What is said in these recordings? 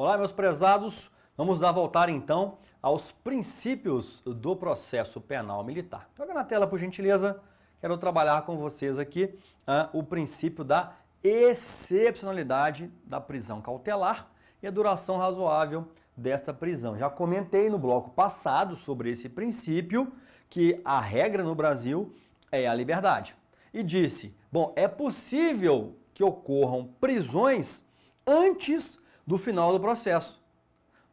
Olá, meus prezados. Vamos dar voltar então aos princípios do processo penal militar. Joga na tela, por gentileza. Quero trabalhar com vocês aqui ah, o princípio da excepcionalidade da prisão cautelar e a duração razoável desta prisão. Já comentei no bloco passado sobre esse princípio que a regra no Brasil é a liberdade. E disse: bom, é possível que ocorram prisões antes do final do processo.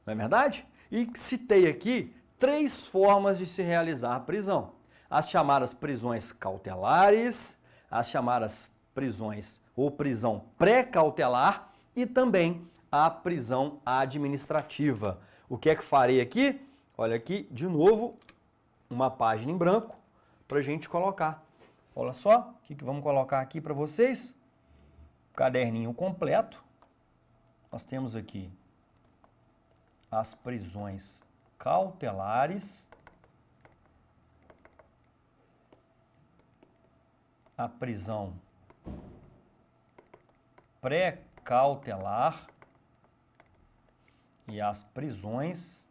Não é verdade? E citei aqui três formas de se realizar a prisão: as chamadas prisões cautelares, as chamadas prisões ou prisão pré-cautelar e também a prisão administrativa. O que é que farei aqui? Olha aqui, de novo, uma página em branco para a gente colocar. Olha só, o que, que vamos colocar aqui para vocês? Caderninho completo. Nós temos aqui as prisões cautelares, a prisão pré-cautelar e as prisões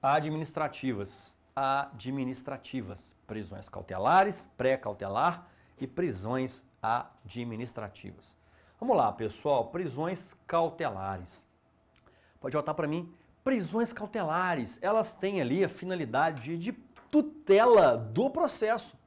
administrativas. Administrativas. Prisões cautelares, pré-cautelar e prisões administrativas. Vamos lá, pessoal. Prisões cautelares. Pode voltar para mim. Prisões cautelares, elas têm ali a finalidade de tutela do processo,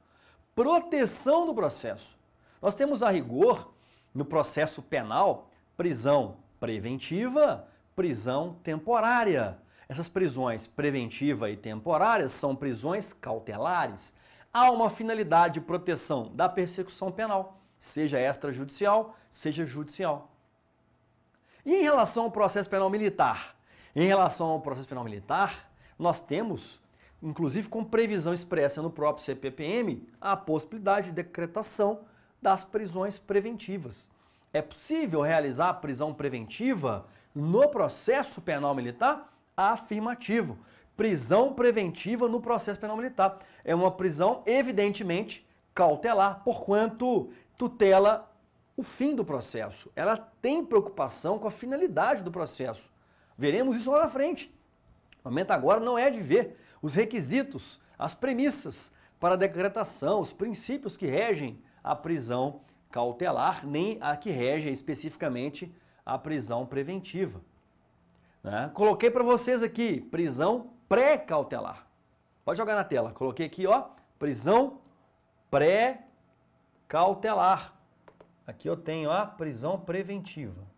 proteção do processo. Nós temos a rigor, no processo penal, prisão preventiva, prisão temporária. Essas prisões preventiva e temporárias são prisões cautelares. Há uma finalidade de proteção da persecução penal, seja extrajudicial, seja judicial. E em relação ao processo penal militar? Em relação ao processo penal militar, nós temos, inclusive com previsão expressa no próprio CPPM, a possibilidade de decretação das prisões preventivas. É possível realizar a prisão preventiva no processo penal militar? Afirmativo. Prisão preventiva no processo penal militar. É uma prisão, evidentemente, cautelar, porquanto tutela o fim do processo. Ela tem preocupação com a finalidade do processo. Veremos isso lá na frente. O momento agora não é de ver os requisitos, as premissas para a decretação, os princípios que regem a prisão cautelar, nem a que rege especificamente a prisão preventiva. Né? Coloquei para vocês aqui, prisão pré-cautelar. Pode jogar na tela. Coloquei aqui, ó, prisão pré-cautelar. Aqui eu tenho a prisão preventiva.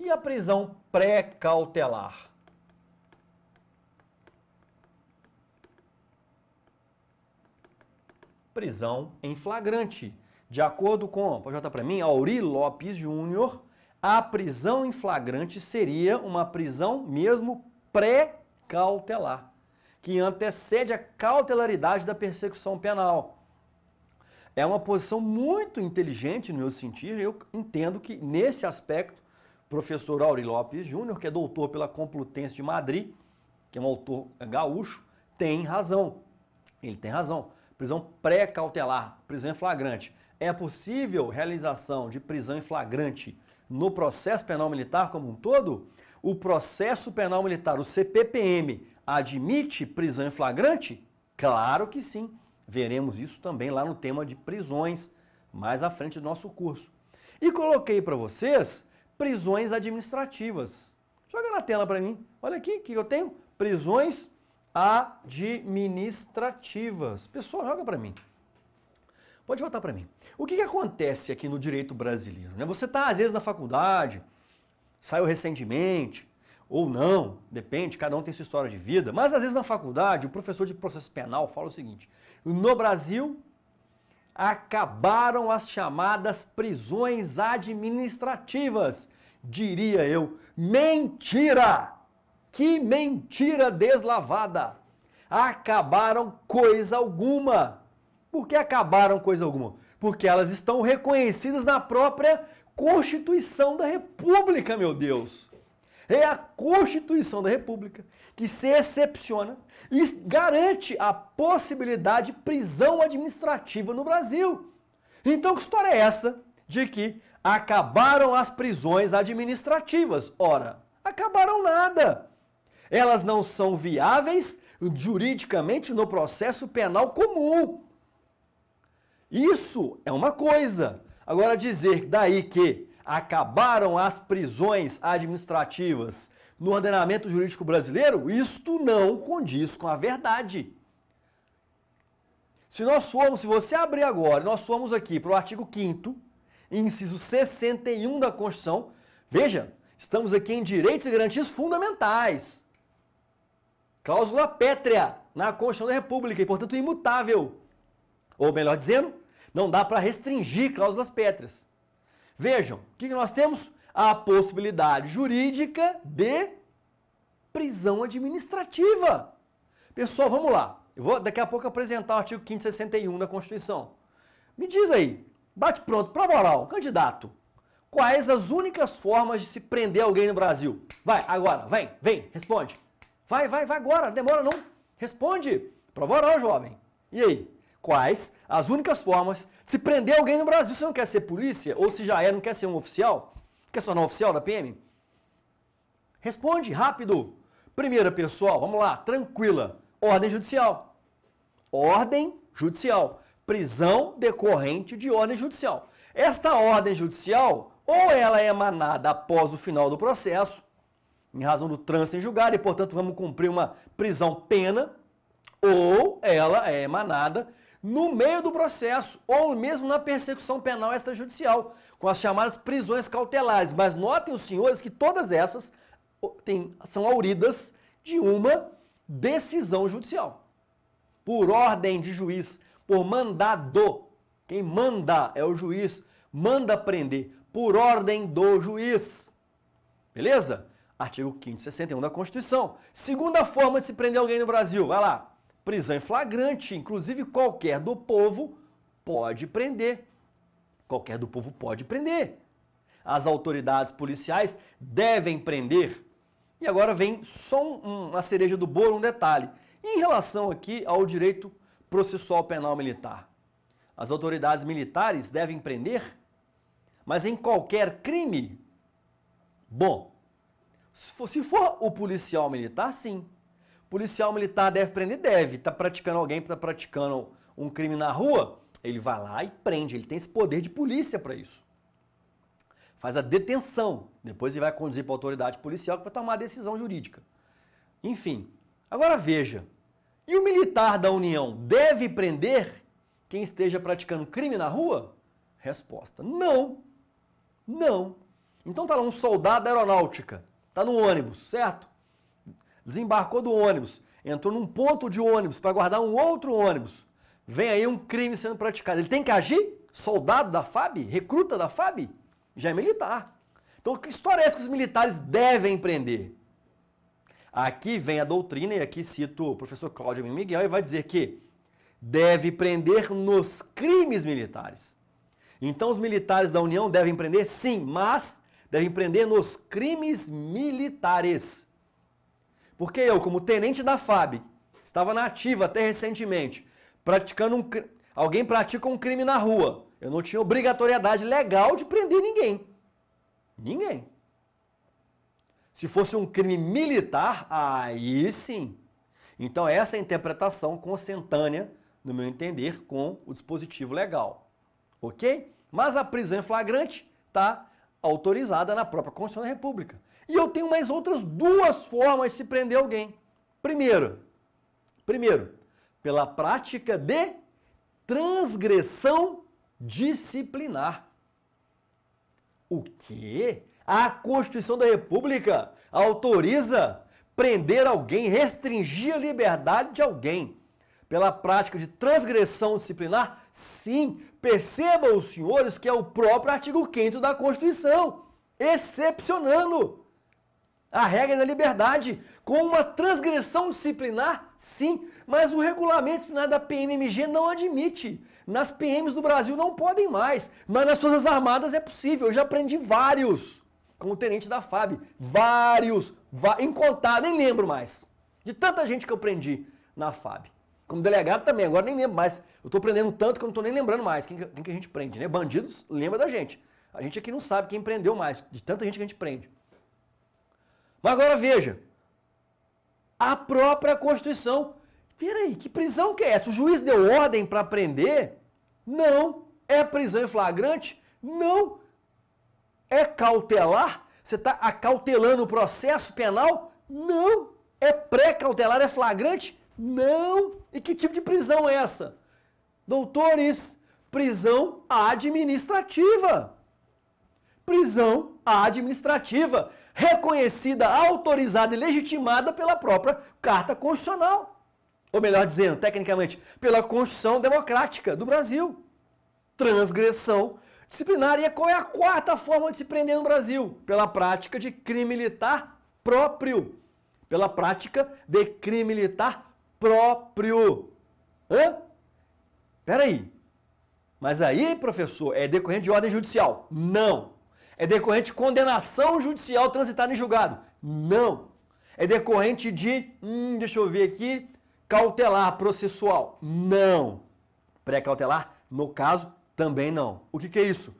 E a prisão pré-cautelar? Prisão em flagrante. De acordo com, pode jogar para mim, Auri Lopes Júnior, a prisão em flagrante seria uma prisão mesmo pré-cautelar, que antecede a cautelaridade da persecução penal. É uma posição muito inteligente no meu sentido, eu entendo que nesse aspecto, o professor Auri Lopes Júnior, que é doutor pela Complutense de Madrid, que é um autor gaúcho, tem razão. Ele tem razão. Prisão pré-cautelar, prisão em flagrante é possível realização de prisão em flagrante no processo penal militar como um todo? O processo penal militar, o CPPM, admite prisão em flagrante? Claro que sim. Veremos isso também lá no tema de prisões, mais à frente do nosso curso. E coloquei para vocês prisões administrativas. Joga na tela para mim. Olha aqui que eu tenho. Prisões administrativas. Pessoal, joga para mim. Pode voltar para mim. O que, que, acontece aqui no direito brasileiro? Né? Você está, às vezes, na faculdade, saiu recentemente, ou não, depende, cada um tem sua história de vida, mas às vezes na faculdade, o professor de processo penal fala o seguinte: no Brasil, acabaram as chamadas prisões administrativas. Diria eu, mentira! Que mentira deslavada! Acabaram coisa alguma. Por que acabaram coisa alguma? Porque elas estão reconhecidas na própria Constituição da República, meu Deus. É a Constituição da República que se excepciona e garante a possibilidade de prisão administrativa no Brasil. Então, que história é essa de que acabaram as prisões administrativas? Ora, acabaram nada. Elas não são viáveis juridicamente no processo penal comum. Isso é uma coisa. Agora, dizer daí que acabaram as prisões administrativas no ordenamento jurídico brasileiro, isto não condiz com a verdade. Se nós formos, se você abrir agora, nós formos aqui para o artigo 5 inciso 61 da Constituição, veja, estamos aqui em direitos e garantias fundamentais. Cláusula pétrea na Constituição da República e, portanto, imutável. Ou melhor dizendo, não dá para restringir cláusulas pétreas. Vejam, o que nós temos? A possibilidade jurídica de prisão administrativa. Pessoal, vamos lá. Eu vou daqui a pouco apresentar o artigo 561 da Constituição. Me diz aí, bate pronto, prova oral, candidato. Quais as únicas formas de se prender alguém no Brasil? Vai, agora, vem, vem, responde. Vai, vai, vai agora, demora não. Responde. Prova oral, jovem. E aí? Quais as únicas formas se prender alguém no Brasil? Você não quer ser polícia? Ou se já é, não quer ser um oficial? Quer ser um oficial da PM? Responde, rápido. Primeira, pessoal, vamos lá, tranquila. Ordem judicial. Ordem judicial. Prisão decorrente de ordem judicial. Esta ordem judicial, ou ela é emanada após o final do processo, em razão do trânsito em julgado, e portanto vamos cumprir uma prisão pena, ou ela é emanada no meio do processo, ou mesmo na persecução penal extrajudicial, com as chamadas prisões cautelares. Mas notem os senhores que todas essas são auridas de uma decisão judicial. Por ordem de juiz, por mandado. Quem manda é o juiz, manda prender por ordem do juiz. Beleza? Artigo 561 da Constituição. Segunda forma de se prender alguém no Brasil, vai lá. Prisão em flagrante, inclusive qualquer do povo pode prender. Qualquer do povo pode prender. As autoridades policiais devem prender e agora vem só um, uma cereja do bolo, um detalhe. Em relação aqui ao direito processual penal militar, as autoridades militares devem prender, mas em qualquer crime? Bom, se for o policial militar, sim. Policial militar deve prender? Deve. Está praticando alguém, está praticando um crime na rua, ele vai lá e prende. Ele tem esse poder de polícia para isso faz a detenção, depois ele vai conduzir para a autoridade policial que vai tomar a decisão jurídica. Enfim, agora veja, e o militar da União deve prender quem esteja praticando crime na rua? Resposta: não. Não. Então tá lá um soldado da aeronáutica, tá no ônibus, certo? Desembarcou do ônibus, entrou num ponto de ônibus para guardar um outro ônibus. Vem aí um crime sendo praticado. Ele tem que agir? Soldado da FAB? Recruta da FAB? já é militar. Então, que história é essa que os militares devem empreender? Aqui vem a doutrina, e aqui cito o professor Cláudio Miguel, e vai dizer que deve prender nos crimes militares. Então, os militares da União devem prender, sim, mas devem prender nos crimes militares. Porque eu, como tenente da FAB, estava na ativa até recentemente, praticando um, alguém pratica um crime na rua. Eu não tinha obrigatoriedade legal de prender ninguém. Ninguém. Se fosse um crime militar, aí sim. Então, essa é a interpretação consentânea, no meu entender, com o dispositivo legal. Ok? Mas a prisão em flagrante está autorizada na própria Constituição da República. E eu tenho mais outras duas formas de se prender alguém. Primeiro, primeiro, pela prática de transgressão disciplinar. O quê? A Constituição da República autoriza prender alguém, restringir a liberdade de alguém pela prática de transgressão disciplinar? Sim, percebam os senhores que é o próprio artigo 5 da Constituição, excepcionando a regra da liberdade com uma transgressão disciplinar, sim, mas o regulamento disciplinar da PMMG não admite. Nas PMs do Brasil não podem mais, mas nas Forças Armadas é possível. Eu já aprendi vários. como tenente da FAB. Vários, incontáveis, nem lembro mais. De tanta gente que eu prendi na FAB. Como delegado também, agora nem lembro mais. Eu estou prendendo tanto que eu não estou nem lembrando mais quem, quem, que a gente prende, né? Bandidos lembra da gente. A gente aqui não sabe quem prendeu mais, de tanta gente que a gente prende. Mas agora veja, a própria Constituição. Peraí, que prisão que é essa? O juiz deu ordem para prender? Não. É prisão em flagrante? Não. É cautelar? Você está acautelando o processo penal? Não. É pré-cautelar? É flagrante? Não. E que tipo de prisão é essa? Doutores, prisão administrativa. Prisão administrativa reconhecida, autorizada e legitimada pela própria Carta Constitucional. Ou melhor dizendo, tecnicamente, pela Constituição Democrática do Brasil. Transgressão disciplinar. E qual é a quarta forma de se prender no Brasil? Pela prática de crime militar próprio. Pela prática de crime militar próprio. Hã? Peraí. Mas aí, professor, é decorrente de ordem judicial? Não. É decorrente de condenação judicial transitada em julgado? Não. É decorrente de, hum, deixa eu ver aqui, cautelar processual? Não. Pré-cautelar? No caso, também não. O que, que é isso?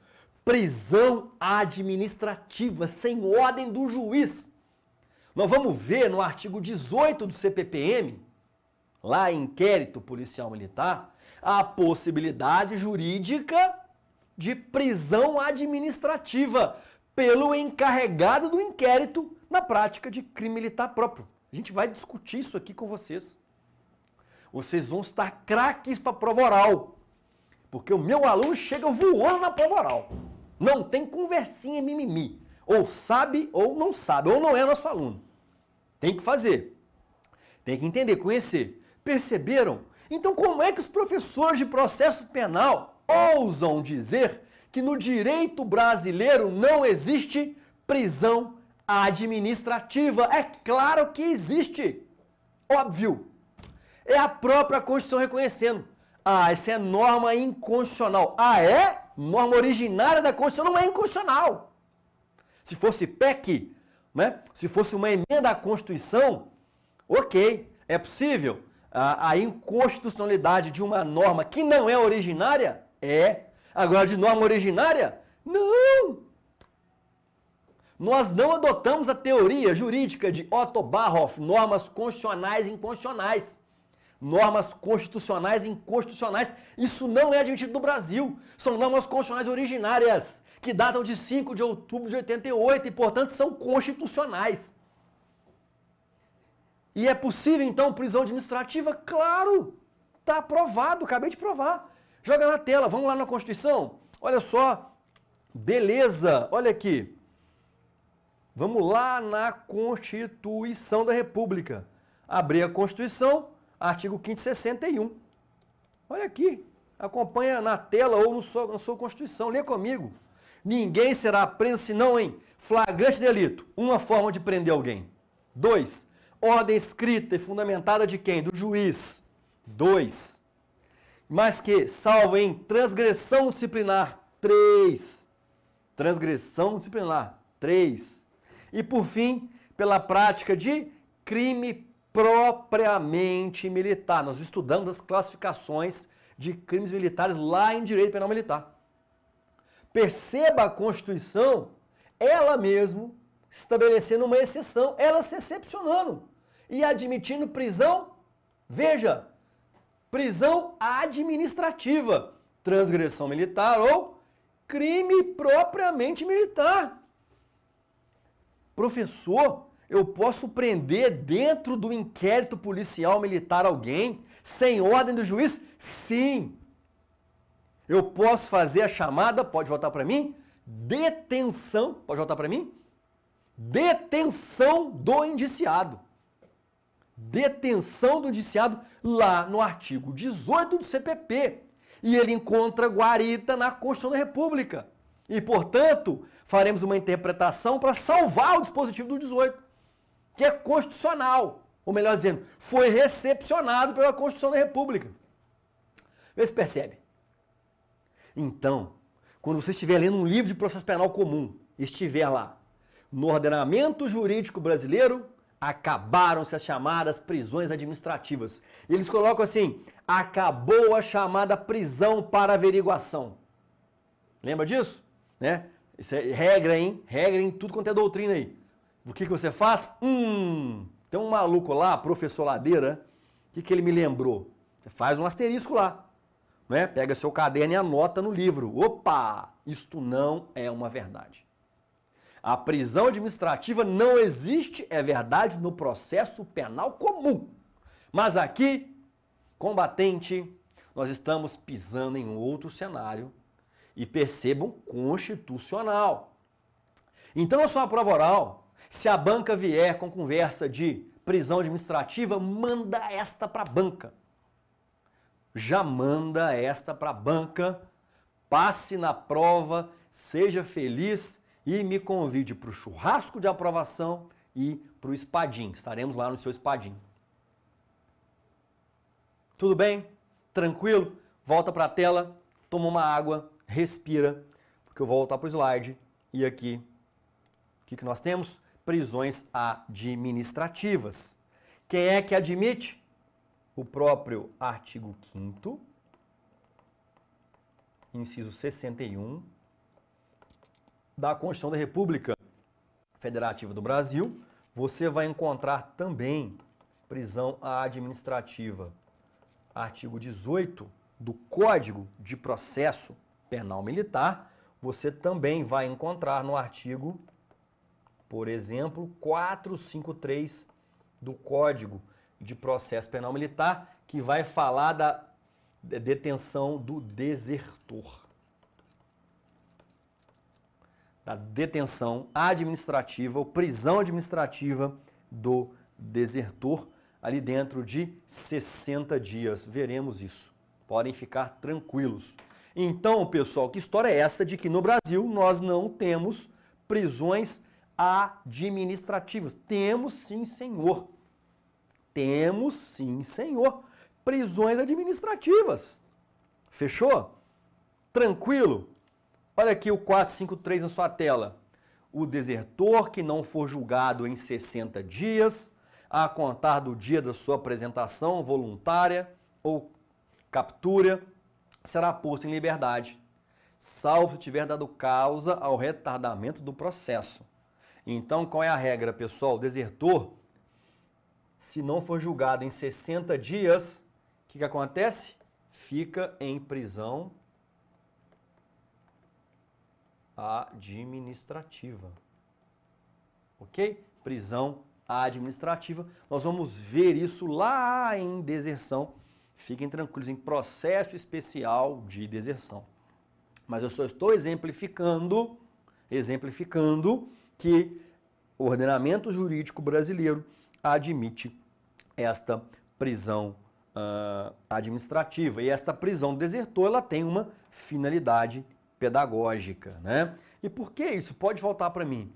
Prisão administrativa sem ordem do juiz. Nós vamos ver no artigo 18 do CPPM, lá em inquérito policial militar, a possibilidade jurídica de prisão administrativa pelo encarregado do inquérito na prática de crime militar próprio. A gente vai discutir isso aqui com vocês. Vocês vão estar craques para prova oral. Porque o meu aluno chega voando na prova oral. Não tem conversinha mimimi. Ou sabe ou não sabe, ou não é nosso aluno. Tem que fazer. Tem que entender, conhecer. Perceberam? Então, como é que os professores de processo penal ousam dizer que no direito brasileiro não existe prisão administrativa. É claro que existe. Óbvio. É a própria Constituição reconhecendo. Ah, essa é norma inconstitucional. Ah, é? Norma originária da Constituição não é inconstitucional. Se fosse PEC, né? se fosse uma emenda à Constituição, ok, é possível. A, a inconstitucionalidade de uma norma que não é originária é. Agora, de norma originária? Não! Nós não adotamos a teoria jurídica de Otto Barhoff, normas constitucionais e inconstitucionais. Normas constitucionais e inconstitucionais. Isso não é admitido no Brasil. São normas constitucionais originárias, que datam de 5 de outubro de 88 e, portanto, são constitucionais. E é possível, então, prisão administrativa? Claro! Está aprovado, acabei de provar. Joga na tela, vamos lá na Constituição. Olha só, beleza, olha aqui. Vamos lá na Constituição da República. Abrir a Constituição, artigo 561. Olha aqui, acompanha na tela ou no sua, na sua Constituição, lê comigo. Ninguém será preso senão em flagrante delito, uma forma de prender alguém. Dois, ordem escrita e fundamentada de quem? Do juiz. Dois, mas que, salvo em transgressão disciplinar, três. Transgressão disciplinar, três. E por fim, pela prática de crime propriamente militar. Nós estudamos as classificações de crimes militares lá em direito penal militar. Perceba a Constituição, ela mesmo estabelecendo uma exceção, ela se excepcionando e admitindo prisão, veja, prisão administrativa, transgressão militar ou crime propriamente militar. Professor, eu posso prender dentro do inquérito policial militar alguém sem ordem do juiz? Sim. Eu posso fazer a chamada, pode voltar para mim? Detenção, pode voltar para mim? Detenção do indiciado detenção do indiciado lá no artigo 18 do CPP. E ele encontra guarita na Constituição da República. E, portanto, faremos uma interpretação para salvar o dispositivo do 18, que é constitucional. Ou melhor dizendo, foi recepcionado pela Constituição da República. Vê se percebe. Então, quando você estiver lendo um livro de processo penal comum, estiver lá, No ordenamento jurídico brasileiro, acabaram-se as chamadas prisões administrativas. Eles colocam assim: acabou a chamada prisão para averiguação. Lembra disso? Né? Isso é regra, hein? Regra em tudo quanto é doutrina aí. O que, que você faz? Hum, tem um maluco lá, professor Ladeira, o que, que ele me lembrou? Você faz um asterisco lá. Né? Pega seu caderno e anota no livro. Opa! Isto não é uma verdade. A prisão administrativa não existe, é verdade, no processo penal comum. Mas aqui, combatente, nós estamos pisando em outro cenário e percebam constitucional. Então, na sua prova oral, se a banca vier com conversa de prisão administrativa, manda esta para a banca. Já manda esta para a banca, passe na prova, seja feliz e me convide para o churrasco de aprovação e para o espadim. Estaremos lá no seu espadim. Tudo bem? Tranquilo? Volta para a tela, toma uma água, respira, porque eu vou voltar para o slide. E aqui, o que, que nós temos? Prisões administrativas. Quem é que admite? O próprio artigo 5 inciso 61 da Constituição da República Federativa do Brasil, você vai encontrar também prisão administrativa. Artigo 18 do Código de Processo Penal Militar, você também vai encontrar no artigo, por exemplo, 453 do Código de Processo Penal Militar, que vai falar da detenção do desertor da detenção administrativa ou prisão administrativa do desertor ali dentro de 60 dias. Veremos isso. Podem ficar tranquilos. Então, pessoal, que história é essa de que no Brasil nós não temos prisões administrativas? Temos sim, senhor. Temos sim, senhor. Prisões administrativas. Fechou? Tranquilo? Olha aqui o 453 na sua tela. O desertor que não for julgado em 60 dias, a contar do dia da sua apresentação voluntária ou captura, será posto em liberdade, salvo se tiver dado causa ao retardamento do processo. Então, qual é a regra, pessoal? O desertor, se não for julgado em 60 dias, o que, que acontece? Fica em prisão administrativa. Ok? Prisão administrativa. Nós vamos ver isso lá em deserção. Fiquem tranquilos, em processo especial de deserção. Mas eu só estou exemplificando, exemplificando que o ordenamento jurídico brasileiro admite esta prisão uh, administrativa. E esta prisão do desertor ela tem uma finalidade pedagógica, né? E por que isso? Pode voltar para mim.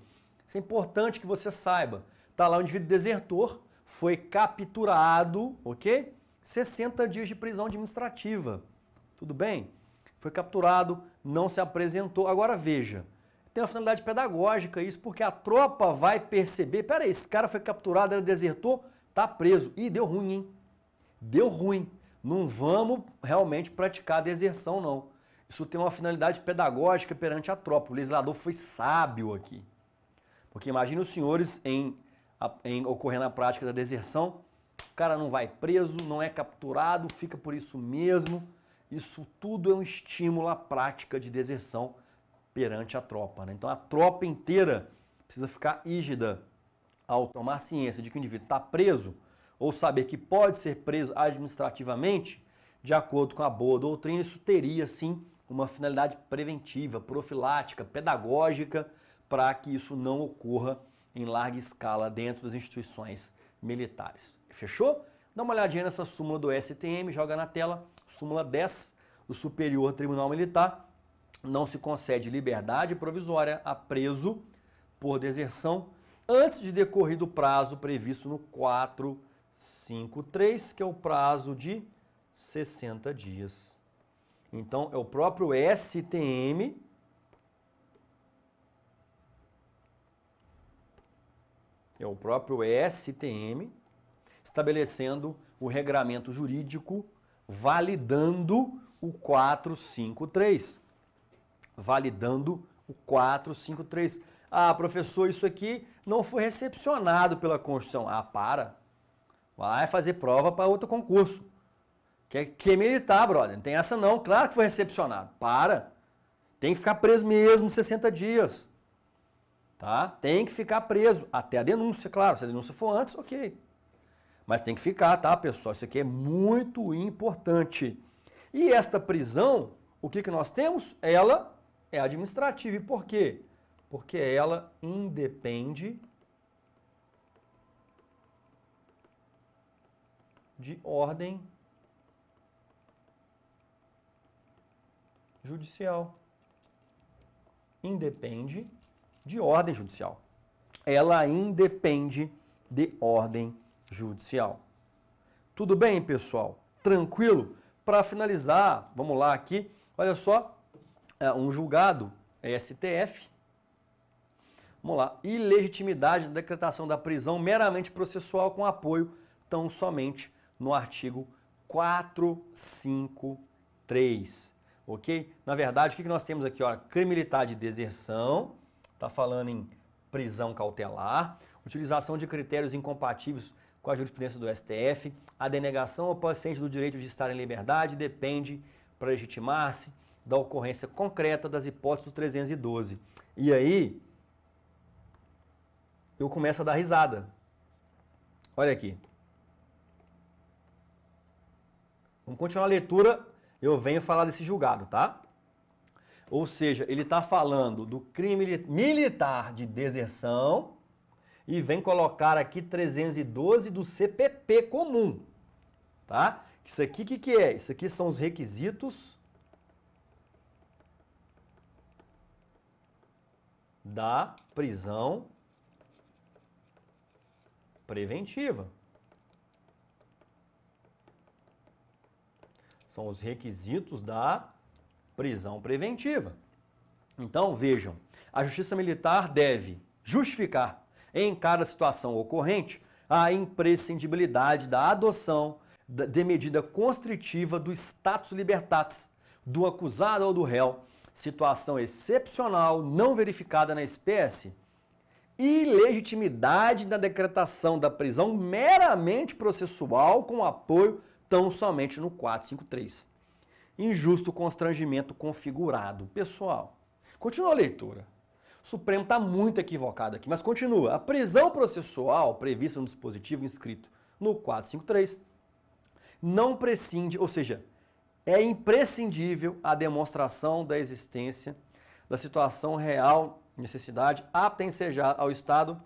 Isso é importante que você saiba. Tá lá o indivíduo desertor, foi capturado, ok? 60 dias de prisão administrativa. Tudo bem? Foi capturado, não se apresentou. Agora veja, tem uma finalidade pedagógica isso, porque a tropa vai perceber, peraí, esse cara foi capturado, era desertor, tá preso. Ih, deu ruim, hein? Deu ruim. Não vamos realmente praticar deserção, não. Isso tem uma finalidade pedagógica perante a tropa. O legislador foi sábio aqui. Porque imagine os senhores em, em ocorrendo a prática da deserção, o cara não vai preso, não é capturado, fica por isso mesmo. Isso tudo é um estímulo à prática de deserção perante a tropa. Né? Então a tropa inteira precisa ficar rígida ao tomar ciência de que o indivíduo está preso ou saber que pode ser preso administrativamente, de acordo com a boa doutrina, isso teria sim uma finalidade preventiva, profilática, pedagógica, para que isso não ocorra em larga escala dentro das instituições militares. Fechou? Dá uma olhadinha nessa súmula do STM, joga na tela, súmula 10 do Superior Tribunal Militar. Não se concede liberdade provisória a preso por deserção antes de decorrido o prazo previsto no 453, que é o prazo de 60 dias. Então, é o próprio STM é o próprio STM, estabelecendo o regramento jurídico, validando o 453. Validando o 453. Ah, professor, isso aqui não foi recepcionado pela Constituição. Ah, para. Vai fazer prova para outro concurso. Que é, que é militar, brother. Não tem essa não. Claro que foi recepcionado. Para. Tem que ficar preso mesmo 60 dias. Tá? Tem que ficar preso. Até a denúncia, claro. Se a denúncia for antes, ok. Mas tem que ficar, tá, pessoal? Isso aqui é muito importante. E esta prisão, o que, que nós temos? Ela é administrativa. E por quê? Porque ela independe de ordem judicial. Independe de ordem judicial. Ela independe de ordem judicial. Tudo bem, pessoal? Tranquilo? Para finalizar, vamos lá aqui. Olha só, é, um julgado STF. Vamos lá. Ilegitimidade da decretação da prisão meramente processual com apoio tão somente no artigo 453. Ok? Na verdade, o que nós temos aqui? Ó, crime militar de deserção, está falando em prisão cautelar, utilização de critérios incompatíveis com a jurisprudência do STF, a denegação ao paciente do direito de estar em liberdade depende, para legitimar-se, da ocorrência concreta das hipóteses do 312. E aí, eu começo a dar risada. Olha aqui. Vamos continuar a leitura, eu venho falar desse julgado, tá? Ou seja, ele está falando do crime militar de deserção e vem colocar aqui 312 do CPP comum, tá? Isso aqui o que, que é? Isso aqui são os requisitos da prisão preventiva. São os requisitos da prisão preventiva. Então, vejam, a Justiça Militar deve justificar em cada situação ocorrente a imprescindibilidade da adoção de medida constritiva do status libertatis do acusado ou do réu, situação excepcional não verificada na espécie, e legitimidade da decretação da prisão meramente processual com apoio tão somente no 453. Injusto constrangimento configurado. Pessoal, continua a leitura. O Supremo está muito equivocado aqui, mas continua. A prisão processual prevista no dispositivo inscrito no 453 não prescinde, ou seja, é imprescindível a demonstração da existência da situação real, necessidade apta ao Estado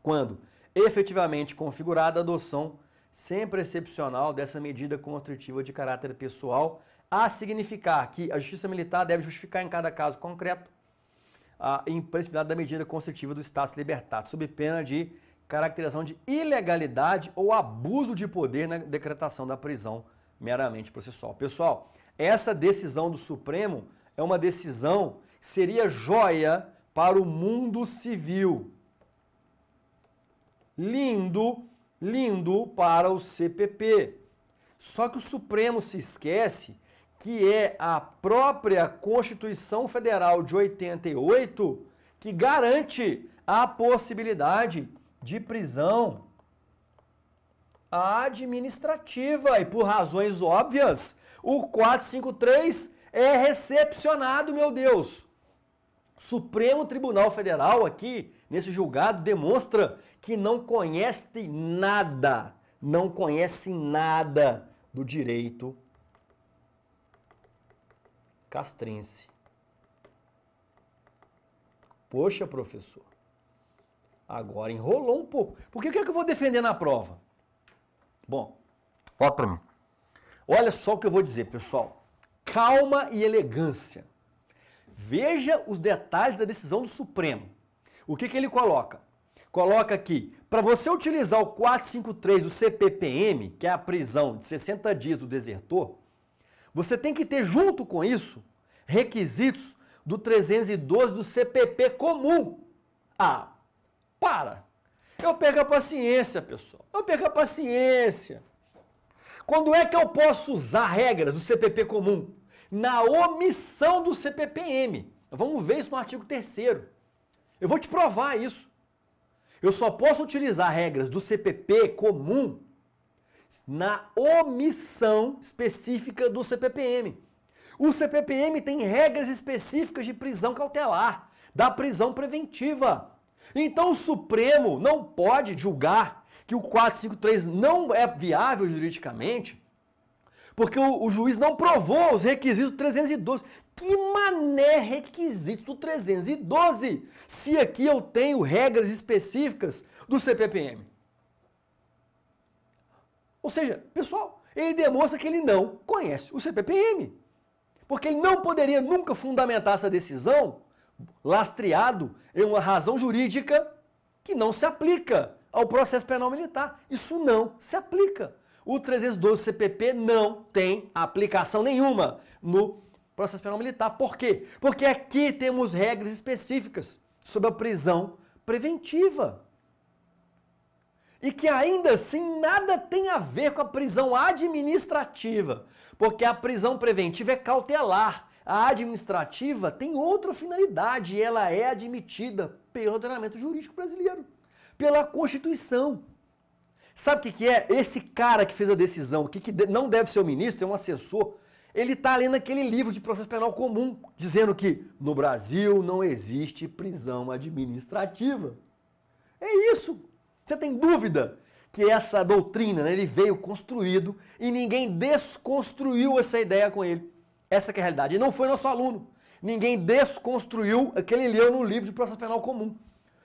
quando efetivamente configurada a adoção sempre excepcional dessa medida constritiva de caráter pessoal, a significar que a Justiça Militar deve justificar em cada caso concreto a impressionabilidade da medida constritiva do Estado libertado, sob pena de caracterização de ilegalidade ou abuso de poder na decretação da prisão meramente processual. Pessoal, essa decisão do Supremo é uma decisão seria joia para o mundo civil. Lindo, lindo para o CPP. Só que o Supremo se esquece que é a própria Constituição Federal de 88 que garante a possibilidade de prisão administrativa. E por razões óbvias, o 453 é recepcionado, meu Deus. Supremo Tribunal Federal aqui, nesse julgado, demonstra que não conhece nada, não conhece nada do direito castrense. Poxa, professor. Agora enrolou um pouco. Por que, que, é que eu vou defender na prova? Bom, olha para mim. Olha só o que eu vou dizer, pessoal. Calma e elegância. Veja os detalhes da decisão do Supremo. O que, que ele coloca? Coloca aqui, para você utilizar o 453 do CPPM, que é a prisão de 60 dias do desertor, você tem que ter junto com isso requisitos do 312 do CPP comum. Ah, para! Eu perco a paciência, pessoal. Eu perco a paciência. Quando é que eu posso usar regras do CPP comum? Na omissão do CPPM. Vamos ver isso no artigo 3 Eu vou te provar isso. Eu só posso utilizar regras do CPP comum na omissão específica do CPPM. O CPPM tem regras específicas de prisão cautelar, da prisão preventiva. Então o Supremo não pode julgar que o 453 não é viável juridicamente, porque o, o juiz não provou os requisitos do 312. Que mané requisito do 312? Se aqui eu tenho regras específicas do CPPM. Ou seja, pessoal, ele demonstra que ele não conhece o CPPM. Porque ele não poderia nunca fundamentar essa decisão lastreado em uma razão jurídica que não se aplica ao processo penal militar. Isso não se aplica. O 312 CPP não tem aplicação nenhuma no processo penal militar. Por quê? Porque aqui temos regras específicas sobre a prisão preventiva. E que ainda assim nada tem a ver com a prisão administrativa, porque a prisão preventiva é cautelar. A administrativa tem outra finalidade e ela é admitida pelo ordenamento jurídico brasileiro, pela Constituição. Sabe o que, que é? Esse cara que fez a decisão, que, que não deve ser o ministro, é um assessor, ele está lendo aquele livro de processo penal comum, dizendo que no Brasil não existe prisão administrativa. É isso. Você tem dúvida que essa doutrina, né, ele veio construído e ninguém desconstruiu essa ideia com ele. Essa é a realidade. E não foi nosso aluno. Ninguém desconstruiu aquele ele leu no livro de processo penal comum.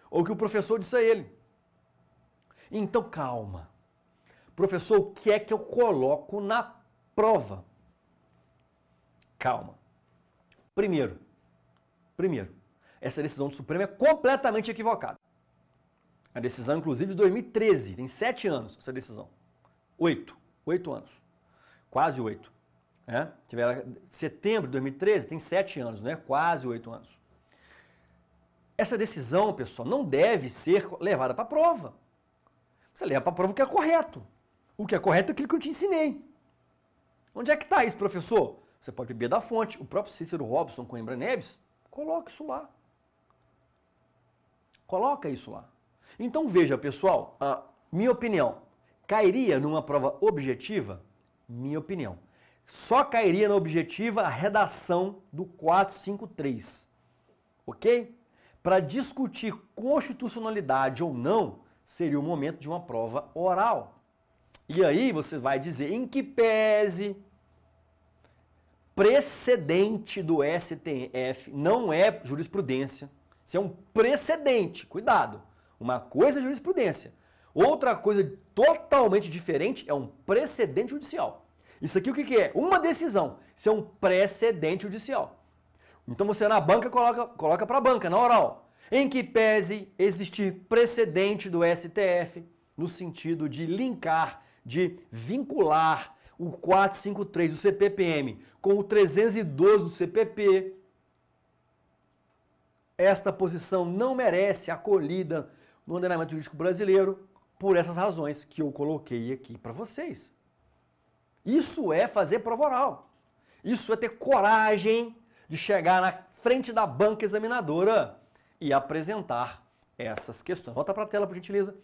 Ou que o professor disse a ele. Então, calma. Professor, o que é que eu coloco na prova? Calma. Primeiro, primeiro, essa decisão do Supremo é completamente equivocada. A decisão, inclusive, de 2013, tem sete anos essa decisão. Oito, oito anos. Quase oito. É? Tiver setembro de 2013, tem sete anos, né? quase oito anos. Essa decisão, pessoal, não deve ser levada para a prova. Você leva para a prova o que é correto. O que é correto é aquilo que eu te ensinei. Onde é que está isso, professor? Você pode beber da fonte. O próprio Cícero Robson Coimbra Neves, coloca isso lá. Coloca isso lá. Então veja, pessoal, a minha opinião, cairia numa prova objetiva? Minha opinião só cairia na objetiva a redação do 453. Ok? Para discutir constitucionalidade ou não, seria o momento de uma prova oral. E aí você vai dizer em que pese precedente do STF não é jurisprudência. Isso é um precedente. Cuidado. Uma coisa é jurisprudência. Outra coisa totalmente diferente é um precedente judicial. Isso aqui o que, que é? Uma decisão. Isso é um precedente judicial. Então você na banca coloca, coloca para a banca, na oral. Em que pese existir precedente do STF no sentido de linkar, de vincular o 453 do CPPM com o 312 do CPP, esta posição não merece acolhida no ordenamento jurídico brasileiro por essas razões que eu coloquei aqui para vocês. Isso é fazer prova oral. Isso é ter coragem de chegar na frente da banca examinadora e apresentar essas questões. Volta para a tela, por gentileza,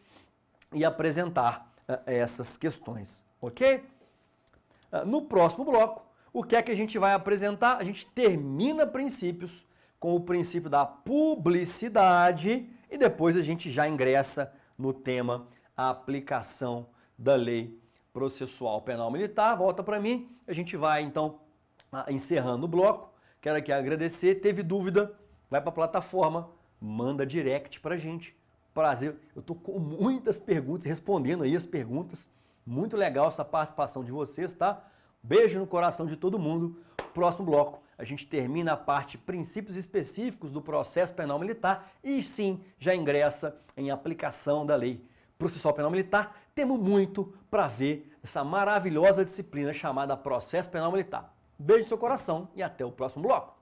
e apresentar uh, essas questões, ok? Uh, no próximo bloco, o que é que a gente vai apresentar? A gente termina princípios com o princípio da publicidade e depois a gente já ingressa no tema a aplicação da lei processual penal militar, volta para mim, a gente vai então encerrando o bloco. Quero aqui agradecer, teve dúvida, vai para a plataforma, manda direct para gente. Prazer, eu tô com muitas perguntas, respondendo aí as perguntas. Muito legal essa participação de vocês, tá? Beijo no coração de todo mundo. Próximo bloco, a gente termina a parte princípios específicos do processo penal militar e sim já ingressa em aplicação da lei processual penal militar, temos muito para ver essa maravilhosa disciplina chamada processo penal militar. Beijo no seu coração e até o próximo bloco.